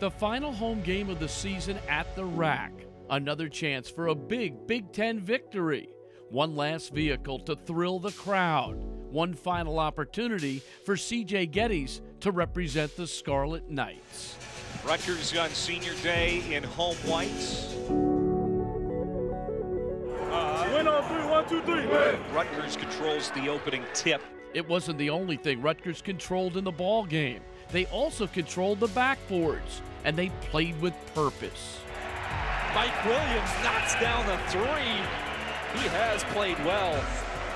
The final home game of the season at the RAC. Another chance for a big Big Ten victory. One last vehicle to thrill the crowd. One final opportunity for CJ Gettys to represent the Scarlet Knights. Rutgers on senior day in home whites. Uh-huh. Win on three, one, two, three. Rutgers controls the opening tip. It wasn't the only thing Rutgers controlled in the ball game. They also controlled the backboards, and they played with purpose. Mike Williams knocks down the three. He has played well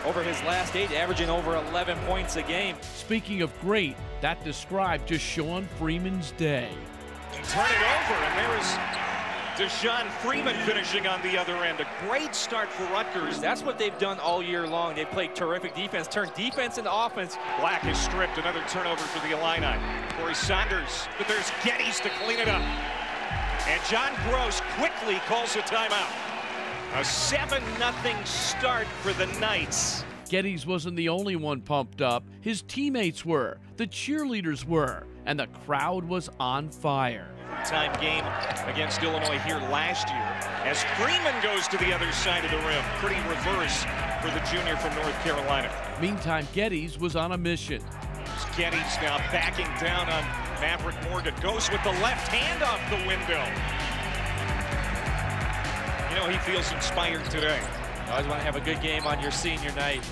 over his last eight, averaging over 11 points a game. Speaking of great, that described just Sean Freeman's day. Turn it over, and there is Deshawn Freeman finishing on the other end. A great start for Rutgers. That's what they've done all year long. They've played terrific defense, turned defense into offense. Black is stripped. Another turnover for the Illini. Corey Sanders, but there's Gettys to clean it up. And John Groce quickly calls a timeout. A 7-0 start for the Knights. Gettys wasn't the only one pumped up. His teammates were, the cheerleaders were, and the crowd was on fire. Time game against Illinois here last year as Freeman goes to the other side of the rim. Pretty reverse for the junior from North Carolina. Meantime, Gettys was on a mission. Gettys now backing down on Maverick Morgan. Goes with the left hand off the window. You know, he feels inspired today. You always want to have a good game on your senior night.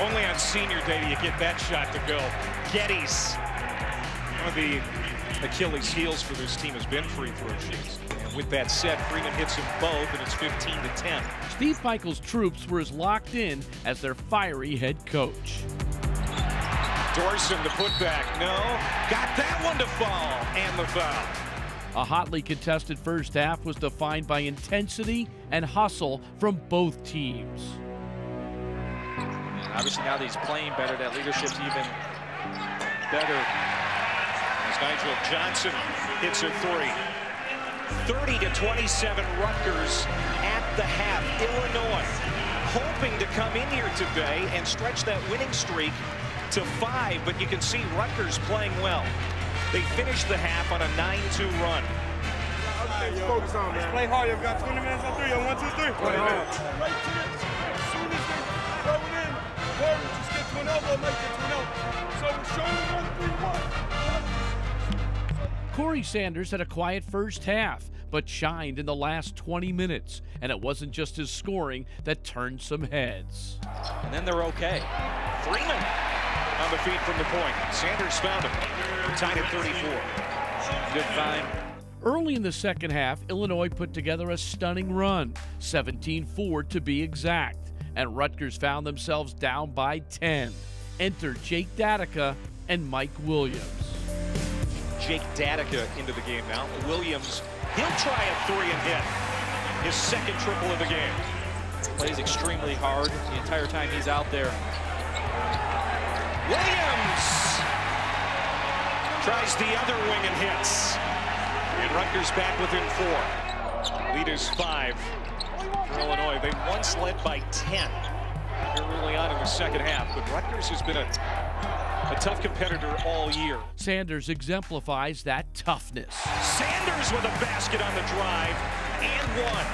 Only on senior day do you get that shot to go. Gettys. One of the Achilles heels for this team has been free throw shoots. And with that set, Freeman hits them both, and it's 15 to 10. Steve Pikiell's troops were as locked in as their fiery head coach. Dorson the putback. No. Got that one to fall. And the foul. A hotly contested first half was defined by intensity and hustle from both teams. Obviously, now that he's playing better, that leadership's even better. As Nigel Johnson hits a three. 30 to 27 Rutgers at the half. Illinois hoping to come in here today and stretch that winning streak to five, but you can see Rutgers playing well. They finished the half on a 9-2 run. Focus on, man. Play hard. You've got 20 minutes on three. On one, two, three. Play hard. Right to it. As soon as they throw it in, Warren just get to an elbow, make it to an elbow. So we're showing one, three, one. Corey Sanders had a quiet first half, but shined in the last 20 minutes. And it wasn't just his scoring that turned some heads. And then they're okay. Freeman on the feed from the point. Sanders found him. Tied at 34. Good find. Early in the second half, Illinois put together a stunning run, 17 4 to be exact, and Rutgers found themselves down by 10. Enter Jake Datica and Mike Williams. Jake Datica into the game now. Williams, he'll try a three and hit. His second triple of the game. Plays extremely hard the entire time he's out there. Williams tries the other wing and hits. And Rutgers back within four. Lead is five for Illinois. They once led by 10 here early on in the second half, but Rutgers has been a, a tough competitor all year. Sanders exemplifies that toughness. Sanders with a basket on the drive and one.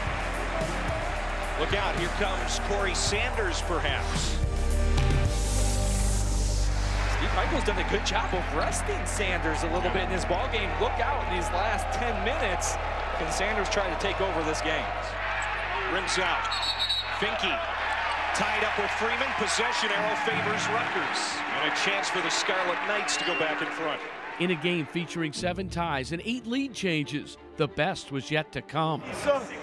Look out, here comes Corey Sanders perhaps. Steve Pikiell's done a good job of resting Sanders a little bit in this ball game. Look out in these last 10 minutes. Can Sanders try to take over this game? Rims out. Finke tied up with Freeman. Possession arrow favors Rutgers. And a chance for the Scarlet Knights to go back in front. In a game featuring seven ties and eight lead changes, the best was yet to come. So, D,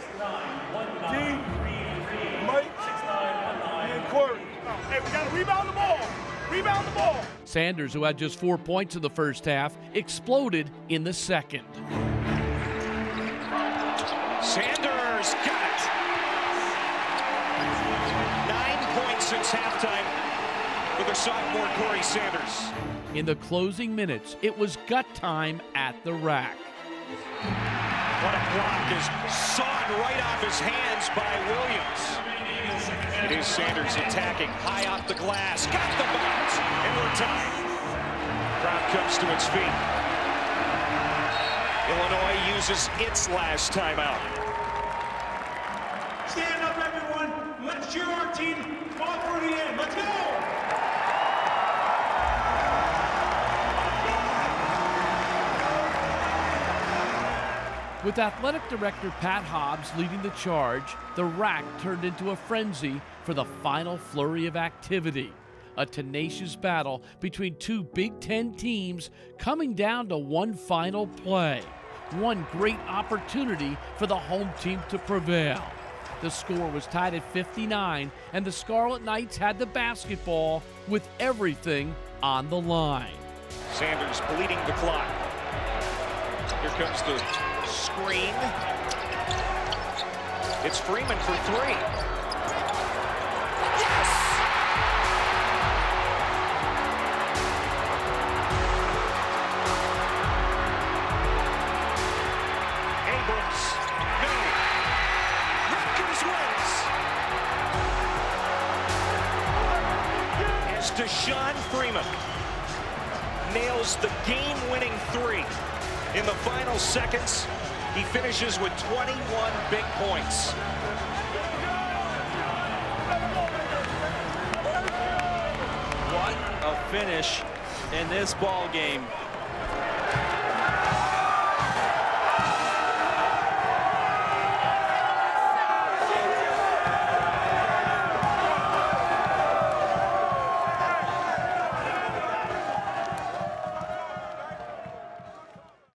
Mike, and Corey. Hey, we got to rebound the ball. Rebound the ball. Sanders, who had just four points in the first half, exploded in the second. Halftime for the sophomore Corey Sanders. In the closing minutes, it was gut time at the RAC. What a block is sawed right off his hands by Williams. It is Sanders attacking high off the glass. Got the bounce, and we're tied. Crowd comes to its feet. Illinois uses its last timeout. Stand up, everyone. Let's cheer our team. Let's go! With athletic director Pat Hobbs leading the charge, the RAC turned into a frenzy for the final flurry of activity. A tenacious battle between two Big Ten teams coming down to one final play. One great opportunity for the home team to prevail. The score was tied at 59, and the Scarlet Knights had the basketball with everything on the line. Sanders bleeding the clock. Here comes the screen. It's Freeman for three. Yes! As Deshawn Freeman nails the game-winning three in the final seconds. He finishes with 21 big points. What a finish in this ball game.